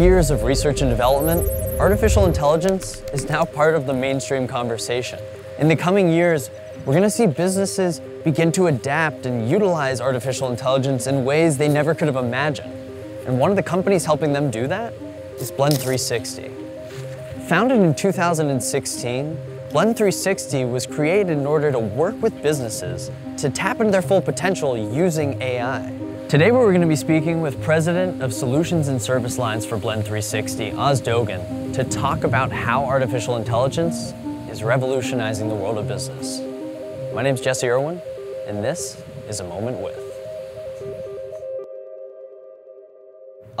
years of research and development, artificial intelligence is now part of the mainstream conversation. In the coming years, we're going to see businesses begin to adapt and utilize artificial intelligence in ways they never could have imagined. And one of the companies helping them do that is Blend 360. Founded in 2016, Blend 360 was created in order to work with businesses to tap into their full potential using AI. Today we're going to be speaking with President of Solutions and Service Lines for Blend 360, Oz Dogan, to talk about how artificial intelligence is revolutionizing the world of business. My name is Jesse Irwin, and this is A Moment With.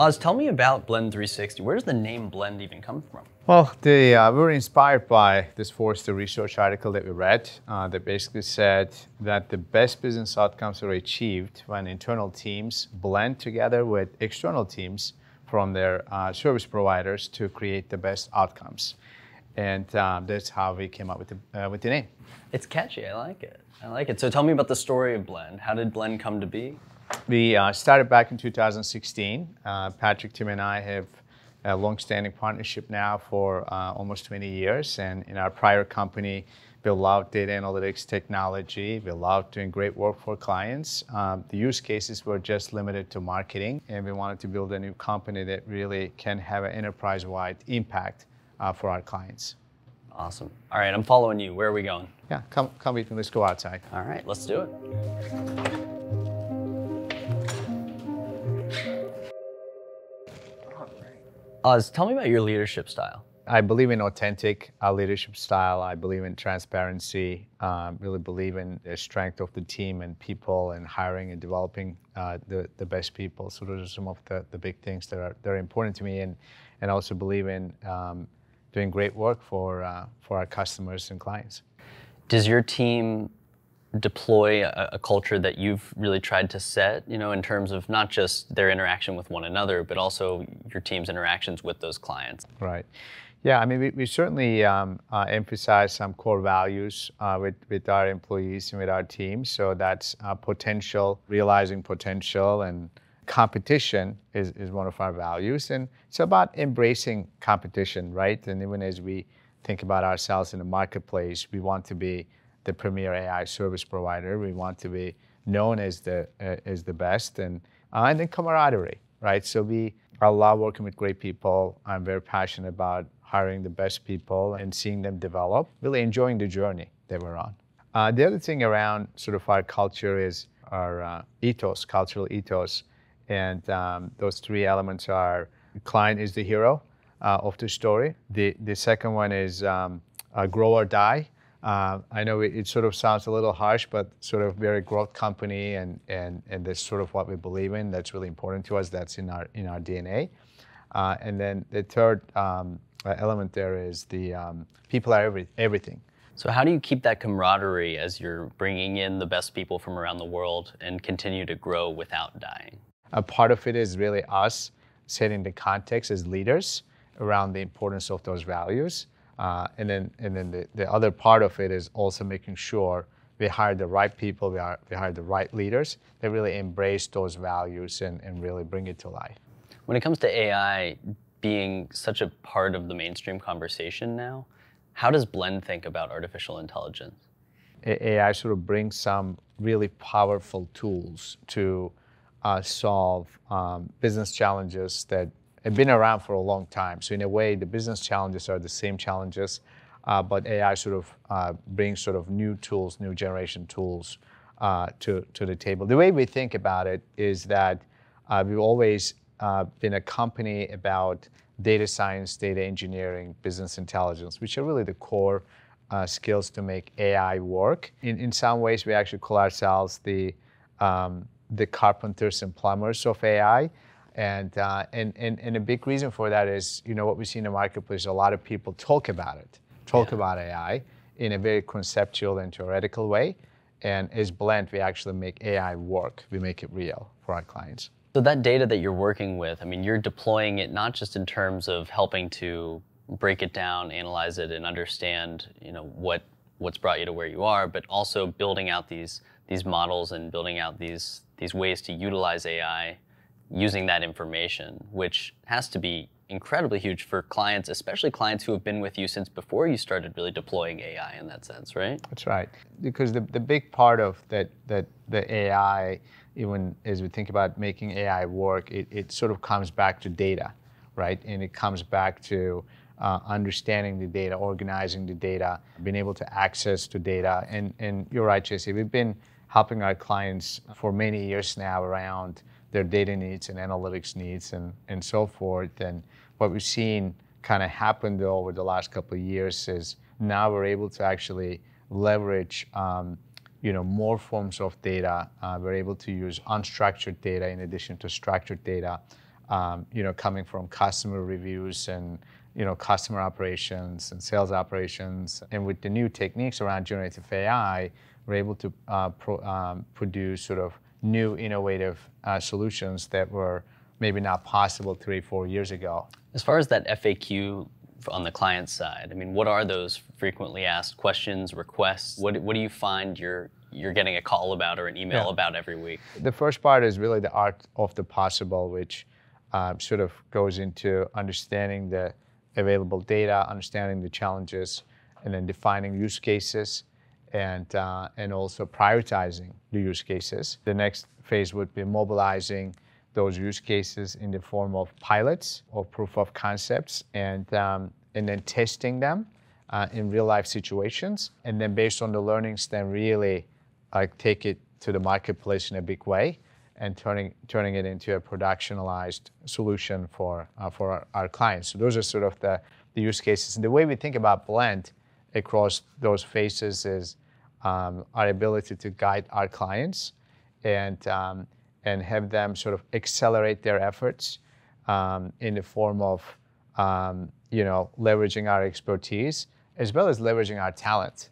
Oz, tell me about Blend 360. Where does the name Blend even come from? Well, the, uh, we were inspired by this Forrester research article that we read uh, that basically said that the best business outcomes are achieved when internal teams blend together with external teams from their uh, service providers to create the best outcomes. And um, that's how we came up with the, uh, with the name. It's catchy. I like it. I like it. So tell me about the story of Blend. How did Blend come to be? We uh, started back in 2016. Uh, Patrick, Tim, and I have a long-standing partnership now for uh, almost 20 years. And in our prior company, we loved data analytics technology. We loved doing great work for clients. Um, the use cases were just limited to marketing, and we wanted to build a new company that really can have an enterprise-wide impact uh, for our clients. Awesome. All right, I'm following you. Where are we going? Yeah, come, come with me. Let's go outside. All right, let's do it. Oz, tell me about your leadership style. I believe in authentic uh, leadership style. I believe in transparency. Um, really believe in the strength of the team and people and hiring and developing uh, the, the best people. So those are some of the, the big things that are, that are important to me. And, and also believe in um, doing great work for, uh, for our customers and clients. Does your team deploy a, a, culture that you've really tried to set, you know, in terms of not just their interaction with one another, but also your team's interactions with those clients? Right. Yeah, I mean, we, we certainly um, uh, emphasize some core values uh, with, with our employees and with our team. So that's uh, potential, realizing potential, and competition is, is one of our values. And it's about embracing competition, right? And even as we think about ourselves in the marketplace, we want to be the premier AI service provider. We want to be known as the uh, as the best, and uh, and then camaraderie, right? So we I love working with great people. I'm very passionate about hiring the best people and seeing them develop. Really enjoying the journey that we're on. Uh, the other thing around sort of our culture is our uh, ethos, cultural ethos, and um, those three elements are: client is the hero uh, of the story. The the second one is um, grow or die uh, I know it, it, sort of sounds a little harsh, but sort of very growth company, and and and that's sort of what we believe in. That's really important to us. That's in our in our DNA. Uh, and then the third um, element there is the um, people are every, everything. So how do you keep that camaraderie as you're bringing in the best people from around the world and continue to grow without dying? A part of it is really us setting the context as leaders around the importance of those values. Uh, and then, and then the, the other part of it is also making sure we hire the right people, we, are, we hire the right leaders that really embrace those values and, and really bring it to life. When it comes to AI being such a part of the mainstream conversation now, how does Blend think about artificial intelligence? AI sort of brings some really powerful tools to uh, solve um, business challenges that have been around for a long time. So in a way, the business challenges are the same challenges, uh, but AI sort of uh, brings sort of new tools, new generation tools uh, to, to the table. The way we think about it is that uh, we've always uh, been a company about data science, data engineering, business intelligence, which are really the core uh, skills to make AI work. In, in some ways, we actually call ourselves the, um, the carpenters and plumbers of AI. And, uh, and, and, and a big reason for that is, you know, what we see in the marketplace, a lot of people talk about it, talk yeah. about AI in a very conceptual and theoretical way. And as Blend, we actually make AI work. We make it real for our clients. So that data that you're working with, I mean, you're deploying it not just in terms of helping to break it down, analyze it, and understand, you know, what what's brought you to where you are, but also building out these these models and building out these these ways to utilize AI using that information, which has to be incredibly huge for clients, especially clients who have been with you since before you started really deploying AI in that sense, right? That's right. Because the, the big part of that, that the AI, even as we think about making AI work, it, it sort of comes back to data, right? And it comes back to uh, understanding the data, organizing the data, being able to access to data. And, and you're right, Jesse, we've been helping our clients for many years now around their data needs and analytics needs and, and so forth. And what we've seen kind of happen though over the last couple of years is now we're able to actually leverage um, you know more forms of data. Uh, we're able to use unstructured data in addition to structured data. Um, you know, coming from customer reviews and you know customer operations and sales operations, and with the new techniques around generative AI, we're able to uh, pro, um, produce sort of new innovative uh, solutions that were maybe not possible three, four years ago. As far as that FAQ on the client side, I mean, what are those frequently asked questions, requests? What, what do you find you're you're getting a call about or an email yeah. about every week? The first part is really the art of the possible, which uh, sort of goes into understanding the available data, understanding the challenges, and then defining use cases and, uh, and also prioritizing the use cases. The next phase would be mobilizing those use cases in the form of pilots or proof of concepts and, um, and then testing them uh, in real life situations. And then based on the learnings, then really uh, take it to the marketplace in a big way and turning, turning it into a productionalized solution for, uh, for our, our, clients. So those are sort of the, the use cases. And the way we think about Blend across those phases is um, our ability to guide our clients and, um, and have them sort of accelerate their efforts um, in the form of um, you know, leveraging our expertise as well as leveraging our talent.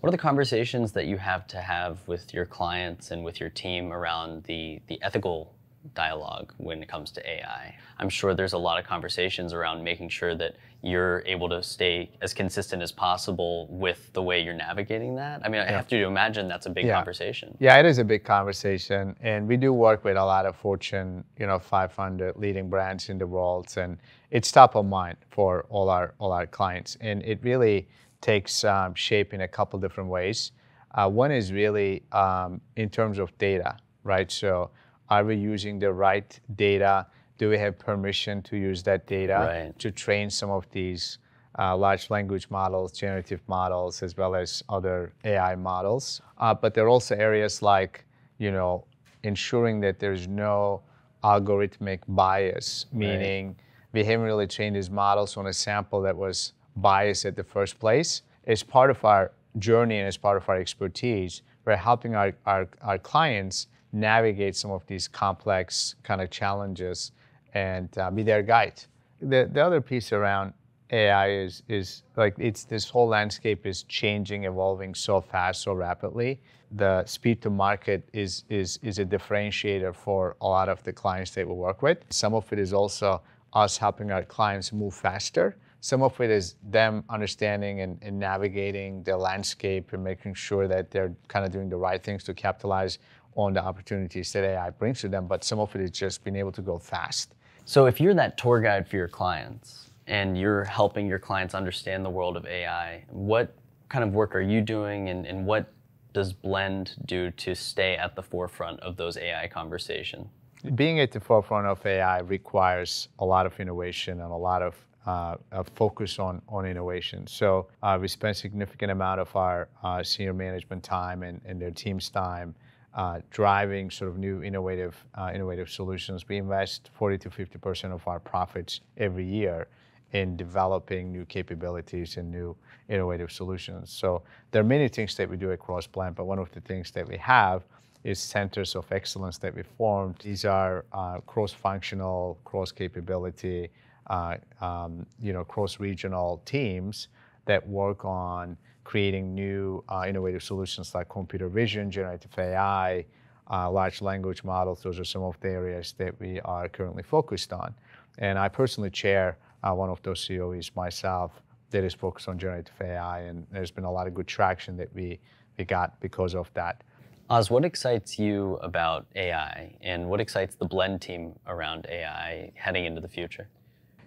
What are the conversations that you have to have with your clients and with your team around the, the ethical dialogue when it comes to AI. I'm sure there's a lot of conversations around making sure that you're able to stay as consistent as possible with the way you're navigating that. I mean, I yeah. have to imagine that's a big yeah. conversation. Yeah, it is a big conversation, and we do work with a lot of Fortune, you know, 500 leading brands in the world, and it's top of mind for all our all our clients, and it really takes um, shape in a couple different ways. Uh, one is really um, in terms of data, right? So are we using the right data? Do we have permission to use that data right. to train some of these uh, large language models, generative models, as well as other AI models? Uh, but there are also areas like, you know, ensuring that there's no algorithmic bias, meaning right. we haven't really trained these models on a sample that was biased at the first place. As part of our journey and as part of our expertise, we're helping our, our, our clients navigate some of these complex kind of challenges and uh, be their guide. The, the other piece around AI is, is like it's this whole landscape is changing, evolving so fast, so rapidly. The speed to market is, is, is a differentiator for a lot of the clients that we work with. Some of it is also us helping our clients move faster. Some of it is them understanding and, and navigating the landscape and making sure that they're kind of doing the right things to capitalize on the opportunities that AI brings to them, but some of it is just being able to go fast. So if you're that tour guide for your clients and you're helping your clients understand the world of AI, what kind of work are you doing and, and what does Blend do to stay at the forefront of those AI conversations? Being at the forefront of AI requires a lot of innovation and a lot of uh, focus on, on innovation. So uh, we spend significant amount of our uh, senior management time and, and their team's time uh, driving sort of new innovative uh, innovative solutions. We invest 40 to 50 percent of our profits every year in developing new capabilities and new innovative solutions. So there are many things that we do across Blend, but one of the things that we have is centers of excellence that we formed. These are uh, cross-functional, cross-capability, uh, um, you know, cross-regional teams that work on creating new uh, innovative solutions like computer vision, generative AI, uh, large language models. Those are some of the areas that we are currently focused on. And I personally chair uh, one of those COEs myself that is focused on generative AI, and there's been a lot of good traction that we, we got because of that. Oz, what excites you about AI, and what excites the Blend team around AI heading into the future?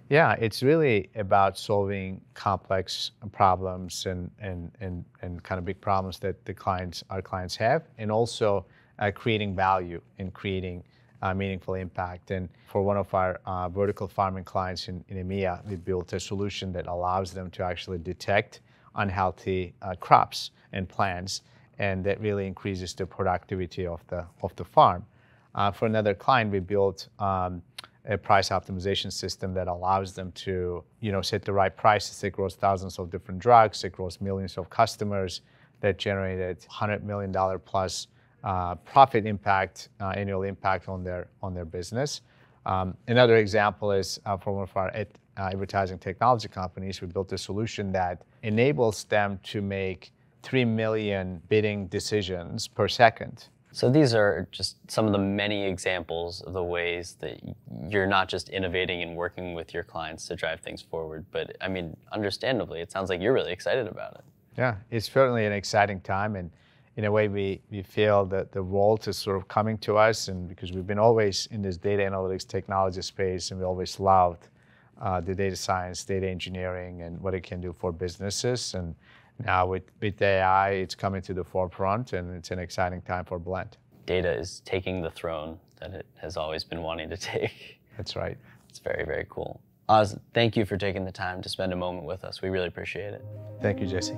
Yeah, it's really about solving complex problems and, and, and, and kind of big problems that the clients, our clients have, and also uh, creating value and creating uh, meaningful impact. And for one of our uh, vertical farming clients in, in EMEA, we built a solution that allows them to actually detect unhealthy uh, crops and plants, and that really increases the productivity of the, of the farm. Uh, for another client, we built um, a price optimization system that allows them to, you know, set the right prices. Across thousands of different drugs, across millions of customers that generated $100 million plus uh, profit impact, uh, annual impact on their, on their business. Um, another example is uh, one of our ad, uh, advertising technology companies, we built a solution that enables them to make 3 million bidding decisions per second so these are just some of the many examples of the ways that you're not just innovating and working with your clients to drive things forward, but I mean, understandably, it sounds like you're really excited about it. Yeah, it's certainly an exciting time, and in a way, we, we feel that the world is sort of coming to us, and because we've been always in this data analytics technology space, and we always loved uh, the data science, data engineering, and what it can do for businesses, and now with, with AI, it's coming to the forefront and it's an exciting time for Blend. Data is taking the throne that it has always been wanting to take. That's right. It's very, very cool. Oz, thank you for taking the time to spend a moment with us. We really appreciate it. Thank you, Jesse.